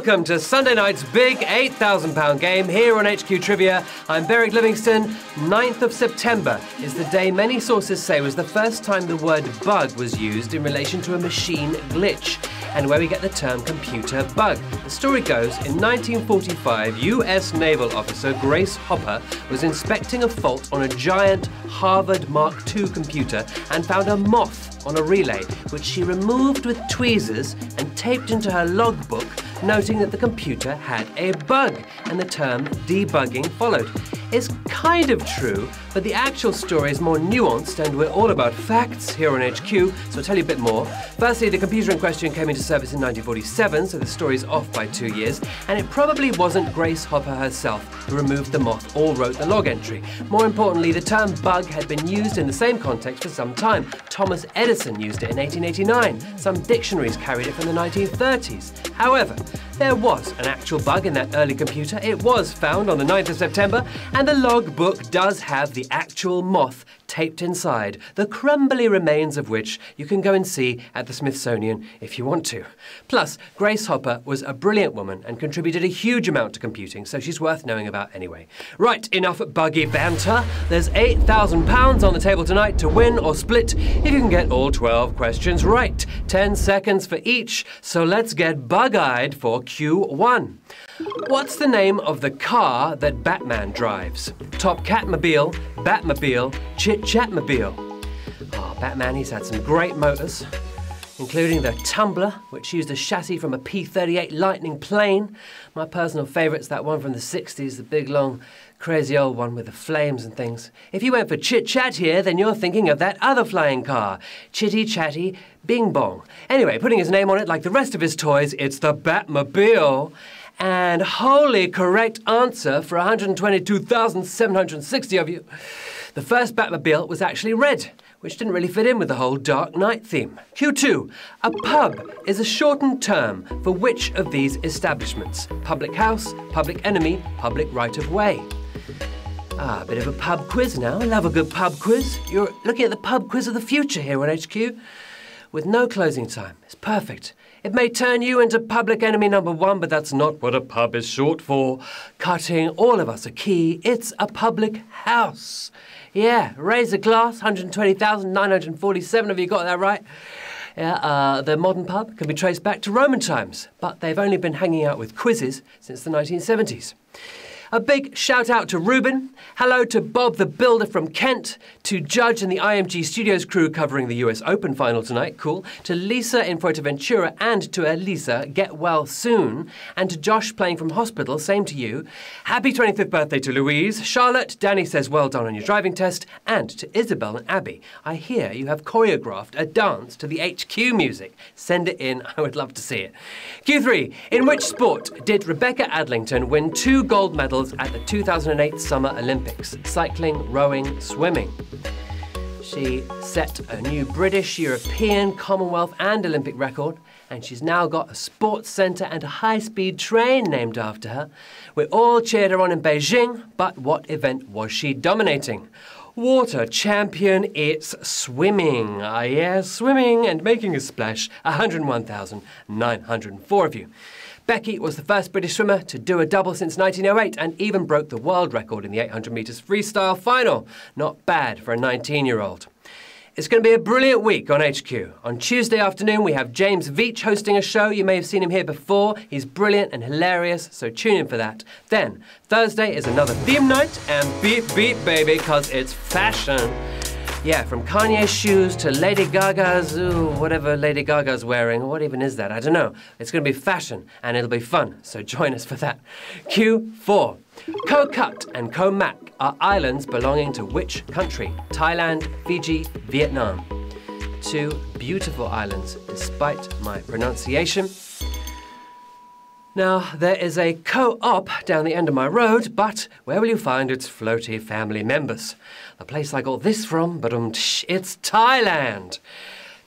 Welcome to Sunday night's big £8,000 game here on HQ Trivia. I'm Beric Livingstone. 9th of September is the day many sources say was the first time the word bug was used in relation to a machine glitch and where we get the term computer bug. The story goes in 1945, US naval officer Grace Hopper was inspecting a fault on a giant Harvard Mark II computer and found a moth on a relay, which she removed with tweezers and taped into her logbook, noting that the computer had a bug, and the term debugging followed. It's kind of true, but the actual story is more nuanced, and we're all about facts here on HQ, so I'll tell you a bit more. Firstly, the computer in question came into service in 1947, so the story's off by two years, and it probably wasn't Grace Hopper herself who removed the moth or wrote the log entry. More importantly, the term bug had been used in the same context for some time. Thomas Edison used it in 1889. Some dictionaries carried it from the 1930s. However, there was an actual bug in that early computer. It was found on the 9th of September, and the logbook does have the actual moth taped inside, the crumbly remains of which you can go and see at the Smithsonian if you want to. Plus, Grace Hopper was a brilliant woman and contributed a huge amount to computing, so she's worth knowing about anyway. Right, enough buggy banter. There's £8,000 on the table tonight to win or split if you can get all 12 questions right. 10 seconds for each, so let's get bug eyed for Q1. What's the name of the car that Batman drives? Top Catmobile, Batmobile, Chit Chatmobile. Oh, Batman, he's had some great motors, including the Tumbler, which used a chassis from a P 38 Lightning plane. My personal favourite's that one from the 60s, the big, long, crazy old one with the flames and things. If you went for Chit Chat here, then you're thinking of that other flying car, Chitty Chatty Bing Bong. Anyway, putting his name on it like the rest of his toys, it's the Batmobile. And wholly correct answer for 122,760 of you. The first Batmobile was actually red, which didn't really fit in with the whole Dark Knight theme. Q2. A pub is a shortened term for which of these establishments? Public house, public enemy, public right of way. Ah, a bit of a pub quiz now. I love a good pub quiz. You're looking at the pub quiz of the future here on HQ. With no closing time. It's perfect. It may turn you into public enemy number one, but that's not what a pub is short for. Cutting all of us a key. It's a public house. Yeah, raise a glass, 120,947 of you got that right. Yeah, uh, the modern pub can be traced back to Roman times, but they've only been hanging out with quizzes since the 1970s. A big shout out to Ruben. Hello to Bob the Builder from Kent, to Judge and the IMG Studios crew covering the US Open final tonight. Cool. To Lisa in Fuerteventura and to Elisa, get well soon. And to Josh playing from hospital, same to you. Happy 25th birthday to Louise. Charlotte, Danny says well done on your driving test. And to Isabel and Abby, I hear you have choreographed a dance to the HQ music. Send it in, I would love to see it. Q3. In which sport did Rebecca Adlington win two gold medals? At the 2008 Summer Olympics cycling, rowing, swimming. She set a new British, European, Commonwealth, and Olympic record, and she's now got a sports centre and a high speed train named after her. We all cheered her on in Beijing, but what event was she dominating? Water champion, it's swimming. Ah, yes, swimming and making a splash. 101,904 of you. Becky was the first British swimmer to do a double since 1908 and even broke the world record in the 800 metres freestyle final. Not bad for a 19 year old. It's going to be a brilliant week on HQ. On Tuesday afternoon, we have James Veitch hosting a show. You may have seen him here before. He's brilliant and hilarious, so tune in for that. Then, Thursday is another theme night, and beep beep baby, because it's fashion. Yeah, from Kanye's shoes to Lady Gaga's, ooh, whatever Lady Gaga's wearing. What even is that? I don't know. It's going to be fashion and it'll be fun, so join us for that. Q4. Koh Kat and Koh Mak are islands belonging to which country? Thailand, Fiji, Vietnam. Two beautiful islands, despite my pronunciation. Now, there is a co-op down the end of my road, but where will you find its floaty family members? The place I got this from, but um, it's Thailand.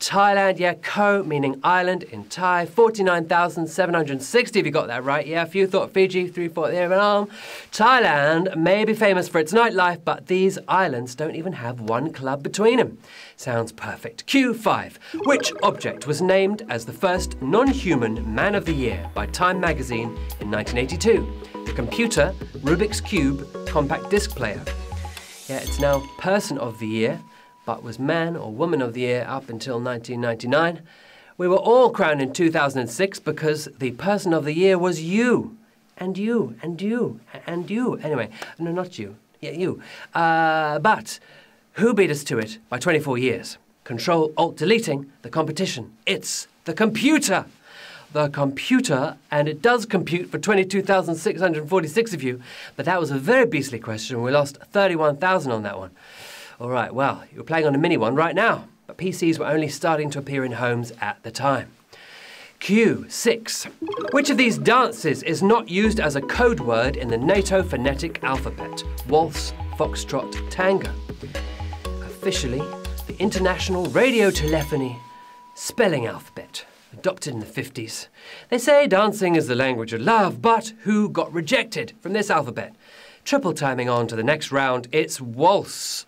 Thailand, yeah, Ko meaning island in Thai, 49,760 if you got that right. Yeah, few thought Fiji, three thought Vietnam. Thailand may be famous for its nightlife, but these islands don't even have one club between them. Sounds perfect. Q5. Which object was named as the first non human man of the year by Time magazine in 1982? The computer, Rubik's Cube, compact disc player. Yeah, it's now person of the year was Man or Woman of the Year up until 1999. We were all crowned in 2006 because the Person of the Year was you, and you, and you, and you. Anyway, no, not you. Yeah, you. Uh, but who beat us to it by 24 years? Control Alt deleting the competition. It's the computer. The computer, and it does compute for 22,646 of you, but that was a very beastly question. We lost 31,000 on that one. All right, well, you're playing on a mini one right now, but PCs were only starting to appear in homes at the time. Q6. Which of these dances is not used as a code word in the NATO phonetic alphabet? Waltz, foxtrot, tango. Officially, the International Radio Telephony Spelling Alphabet, adopted in the 50s. They say dancing is the language of love, but who got rejected from this alphabet? Triple timing on to the next round, it's waltz.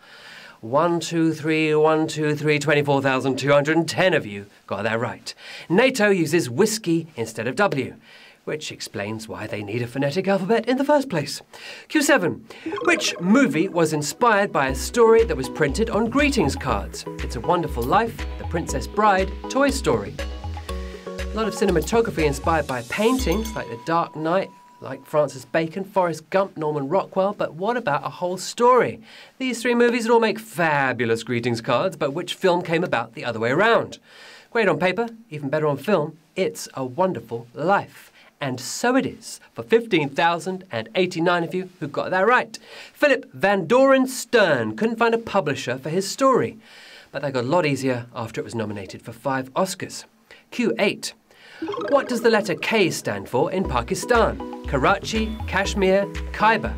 One, two, three, one, two, three, 24,210 of you got that right. NATO uses whiskey instead of W, which explains why they need a phonetic alphabet in the first place. Q7. Which movie was inspired by a story that was printed on greetings cards? It's a Wonderful Life, The Princess Bride, Toy Story. A lot of cinematography inspired by paintings like The Dark Knight, like Francis Bacon, Forrest Gump, Norman Rockwell, but what about a whole story? These three movies would all make fabulous greetings cards, but which film came about the other way around? Great on paper, even better on film, it's a wonderful life. And so it is for 15,089 of you who got that right. Philip Van Doren Stern couldn't find a publisher for his story, but that got a lot easier after it was nominated for five Oscars. Q8. What does the letter K stand for in Pakistan? Karachi, Kashmir, Khyber.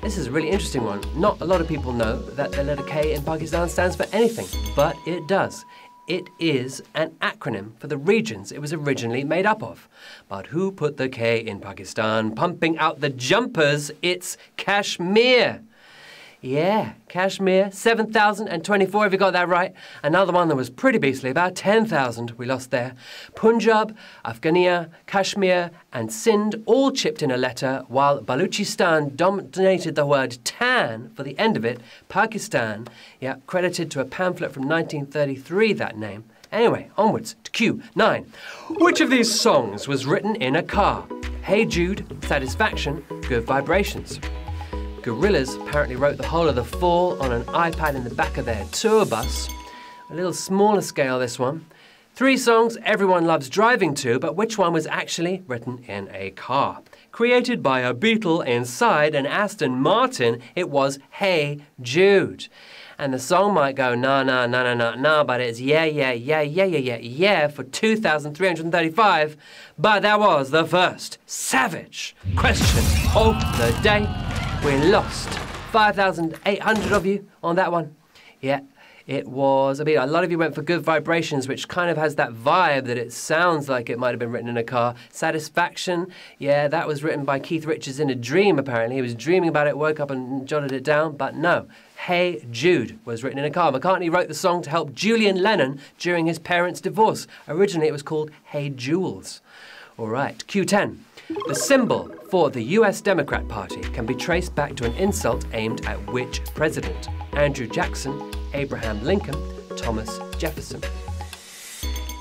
This is a really interesting one. Not a lot of people know that the letter K in Pakistan stands for anything, but it does. It is an acronym for the regions it was originally made up of. But who put the K in Pakistan? Pumping out the jumpers, it's Kashmir. Yeah, Kashmir, 7,024 if you got that right. Another one that was pretty beastly, about 10,000 we lost there. Punjab, Afghania, Kashmir, and Sindh all chipped in a letter, while Baluchistan dominated the word tan for the end of it. Pakistan, yeah, credited to a pamphlet from 1933 that name. Anyway, onwards to Q9. Which of these songs was written in a car? Hey Jude, Satisfaction, Good Vibrations. Gorillaz apparently wrote the whole of The Fall on an iPad in the back of their tour bus. A little smaller scale, this one. Three songs everyone loves driving to, but which one was actually written in a car? Created by a Beatle inside an Aston Martin, it was Hey Jude. And the song might go na na na na na na, but it's yeah yeah yeah yeah yeah yeah yeah for 2,335. But that was the first savage question of the day. We lost 5,800 of you on that one. Yeah, it was. I mean, a lot of you went for Good Vibrations, which kind of has that vibe that it sounds like it might have been written in a car. Satisfaction, yeah, that was written by Keith Richards in a dream, apparently. He was dreaming about it, woke up and jotted it down, but no. Hey Jude was written in a car. McCartney wrote the song to help Julian Lennon during his parents' divorce. Originally, it was called Hey Jules. All right, Q10. The symbol for the US Democrat Party can be traced back to an insult aimed at which president? Andrew Jackson, Abraham Lincoln, Thomas Jefferson.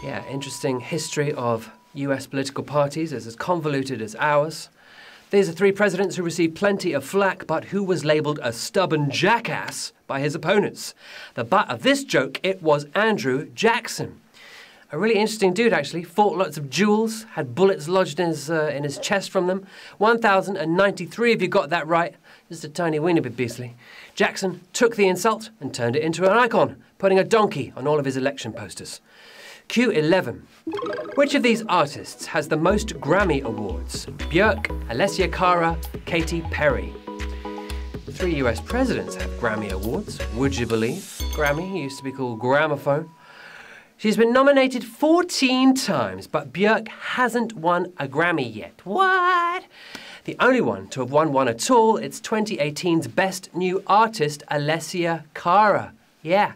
Yeah, interesting history of US political parties is as convoluted as ours. These are three presidents who received plenty of flack, but who was labelled a stubborn jackass by his opponents. The butt of this joke, it was Andrew Jackson. A really interesting dude, actually. Fought lots of duels, had bullets lodged in his, uh, in his chest from them. 1,093 if you got that right. Just a tiny weeny bit beastly. Jackson took the insult and turned it into an icon, putting a donkey on all of his election posters. Q11. Which of these artists has the most Grammy Awards? Björk, Alessia Cara, Katy Perry. Three US presidents have Grammy Awards, would you believe? Grammy used to be called Gramophone. She's been nominated 14 times, but Björk hasn't won a Grammy yet. What? The only one to have won one at all, it's 2018's Best New Artist, Alessia Cara. Yeah.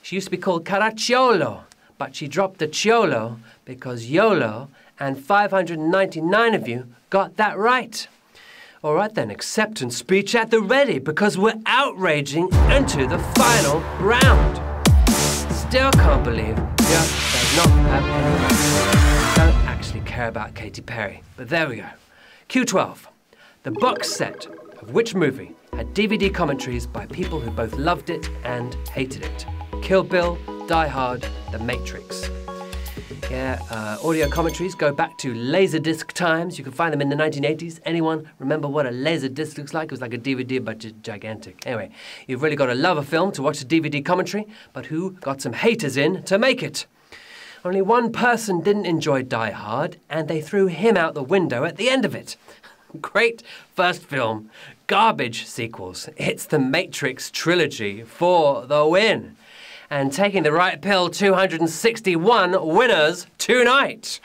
She used to be called Caracciolo, but she dropped the Ciolo because YOLO and 599 of you got that right. All right then, acceptance speech at the ready because we're outraging into the final round. Still can't believe Björk does not have any Don't actually care about Katy Perry, but there we go. Q12, the box set of which movie had DVD commentaries by people who both loved it and hated it? Kill Bill, Die Hard, The Matrix. Yeah, uh, audio commentaries go back to Laserdisc times. You can find them in the 1980s. Anyone remember what a Laserdisc looks like? It was like a DVD, but gigantic. Anyway, you've really got to love a film to watch the DVD commentary, but who got some haters in to make it? Only one person didn't enjoy Die Hard, and they threw him out the window at the end of it. Great first film, garbage sequels. It's the Matrix trilogy for the win. And taking the right pill, 261 winners tonight.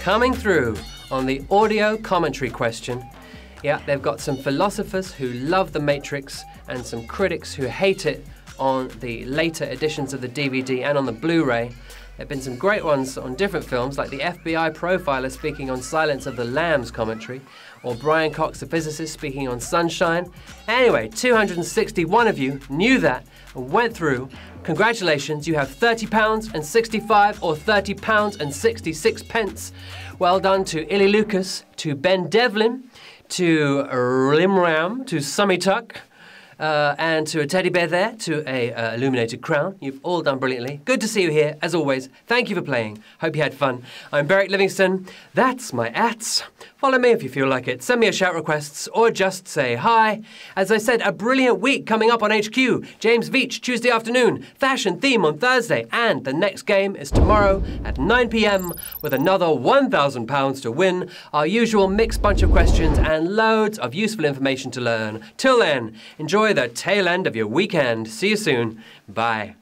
Coming through on the audio commentary question. Yeah, they've got some philosophers who love The Matrix and some critics who hate it on the later editions of the DVD and on the Blu ray. There have been some great ones on different films, like the FBI profiler speaking on Silence of the Lambs commentary, or Brian Cox, the physicist, speaking on Sunshine. Anyway, 261 of you knew that and went through. Congratulations, you have £30 and 65 or £30 and 66 pence. Well done to Illy Lucas, to Ben Devlin, to Limram, to Summituck, uh, and to a teddy bear there, to a uh, illuminated crown. You've all done brilliantly. Good to see you here, as always. Thank you for playing. Hope you had fun. I'm Beric Livingstone. That's my ats. Follow me if you feel like it. Send me a shout requests or just say hi. As I said, a brilliant week coming up on HQ. James Veitch Tuesday afternoon, Fashion Theme on Thursday, and the next game is tomorrow at 9 pm with another £1,000 to win. Our usual mixed bunch of questions and loads of useful information to learn. Till then, enjoy the tail end of your weekend. See you soon. Bye.